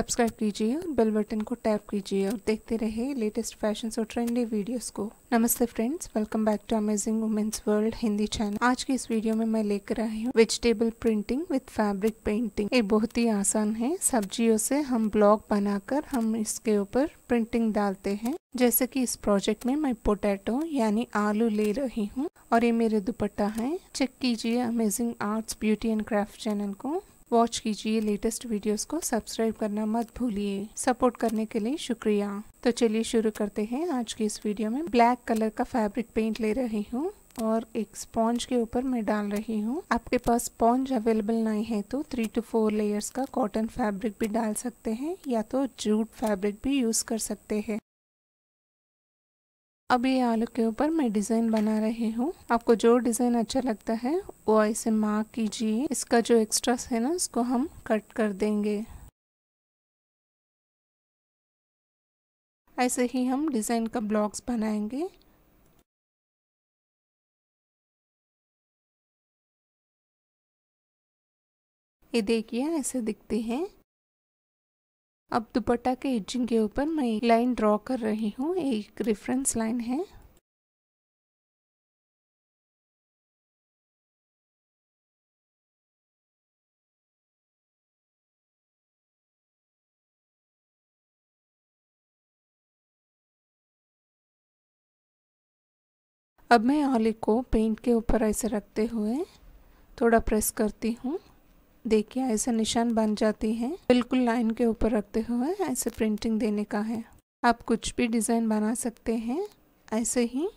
Subscribe कीजिए और bell button को टैप कीजिए और देखते रहे लेटेस्ट फ़ैशन और ट्रेंडी वीडियोस को। नमस्ते friends, welcome back to amazing women's world Hindi channel. आज की इस वीडियो में मैं लेकर आई हूँ vegetable printing with fabric painting. ये बहुत ही आसान है। सब्जियों से हम ब्लॉक बनाकर हम इसके ऊपर प्रिंटिंग डालते हैं। जैसे कि इस प्रोजेक्ट में मैं पोटैटो यानी आलू ले रही हूँ और ये मेरे दुपट्टा है। चेक कीजिए amazing arts, beauty and craft channel को। वॉच कीजिए लेटेस्ट वीडियोस को सब्सक्राइब करना मत भूलिए। सपोर्ट करने के लिए शुक्रिया। तो चलिए शुरू करते हैं आज की इस वीडियो में। ब्लैक कलर का फैब्रिक पेंट ले रही हूँ और एक स्पॉन्ज के ऊपर मैं डाल रही हूँ। आपके पास स्पॉन्ज अवेलेबल नहीं है तो थ्री टू फोर लेयर्स का कॉटन फैब्रिक भी डाल सकते हैं या तो जूट फैब्रिक भी यूज़ कर सकते हैं। ये आलू के ऊपर मैं डिज़ाइन बना रही हूँ। आपको जो डिज़ाइन अच्छा लगता है, वो ऐसे मार्क कीजिए। इसका जो एक्स्ट्रा है ना, उसको हम कट कर देंगे। ऐसे ही हम डिज़ाइन का ब्लॉक्स बनाएँगे। ये देखिए, ऐसे दिखते हैं। अब दुपट्टा के एजिंग के ऊपर मैं एक लाइन ड्रॉ कर रही हूँ। एक रेफरेंस लाइन है। अब मैं आली को पेंट के ऊपर ऐसे रखते हुए थोड़ा प्रेस करती हूँ। देखिए, ऐसे निशान बन जाती हैं। बिल्कुल लाइन के ऊपर रखते हुए ऐसे प्रिंटिंग देने का है। आप कुछ भी डिज़ाइन बना सकते हैं, ऐसे ही।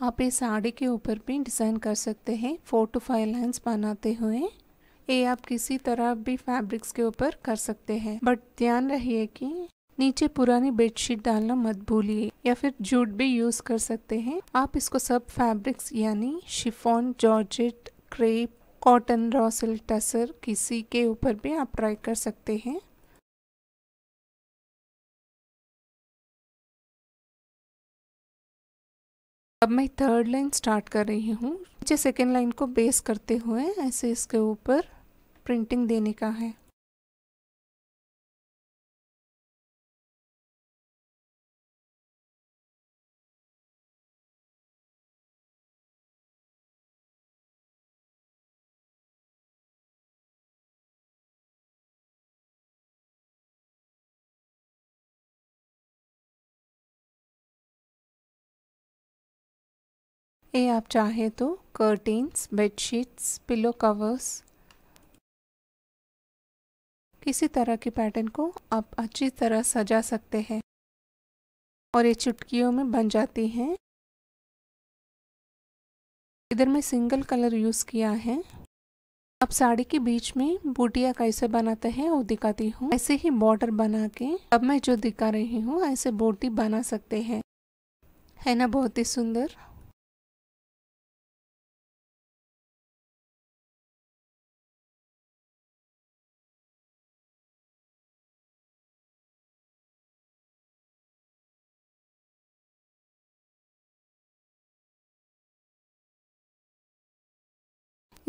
आप इस साड़ी के ऊपर भी डिज़ाइन कर सकते हैं फोर टू फाइव लाइन्स बनाते हुए। ये आप किसी तरह भी फैब्रिक्स के ऊपर कर सकते हैं। बट ध्यान रहिए कि नीचे पुरानी बेडशीट डालना मत भूलिए, या फिर जूट भी यूज़ कर सकते हैं। आप इसको सब फैब्रिक्स यानी chiffon georgette crepe cotton raw silk tussar किसी के ऊपर भी आप ट्राई कर सकते हैं। अब मैं थर्ड लाइन स्टार्ट कर रही हूँ। नीचे सेकेंड लाइन को बेस करते हुए ऐसे इसके ऊपर प्रिंटिंग देने का है। ये आप चाहे तो कर्टेन्स बेडशीट्स पिलो कवर्स किसी तरह के पैटर्न को आप अच्छी तरह सजा सकते हैं। और ये चुटकियों में बन जाती हैं। इधर मैं सिंगल कलर यूज़ किया है। अब साड़ी के बीच में बूटिया कैसे बनाते हैं वो दिखाती हूँ। ऐसे ही बॉर्डर बना के अब मैं जो दिखा रही हूँ ऐसे बोटी बना सकते हैं। है ना? बहुत ही सुंदर।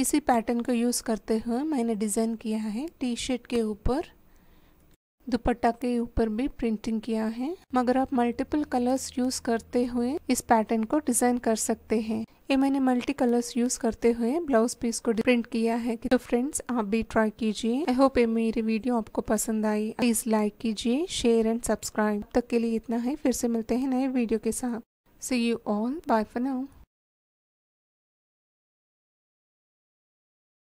इसी पैटर्न को यूज़ करते हुए मैंने डिज़ाइन किया है टी शर्ट के ऊपर। दुपट्टा के ऊपर भी प्रिंटिंग किया है। मगर आप मल्टीपल कलर्स यूज़ करते हुए इस पैटर्न को डिज़ाइन कर सकते हैं। ये मैंने मल्टी कलर्स यूज़ करते हुए ब्लाउज पीस को प्रिंट किया है। तो फ्रेंड्स आप भी ट्राई कीजिए। आई होप ये मेरी वीडियो आपको पसंद आई। प्लीज़ लाइक कीजिए शेयर एंड सब्सक्राइब तक के लिए इतना है। फिर से मिलते हैं नए वीडियो के साथ। See you all bye for now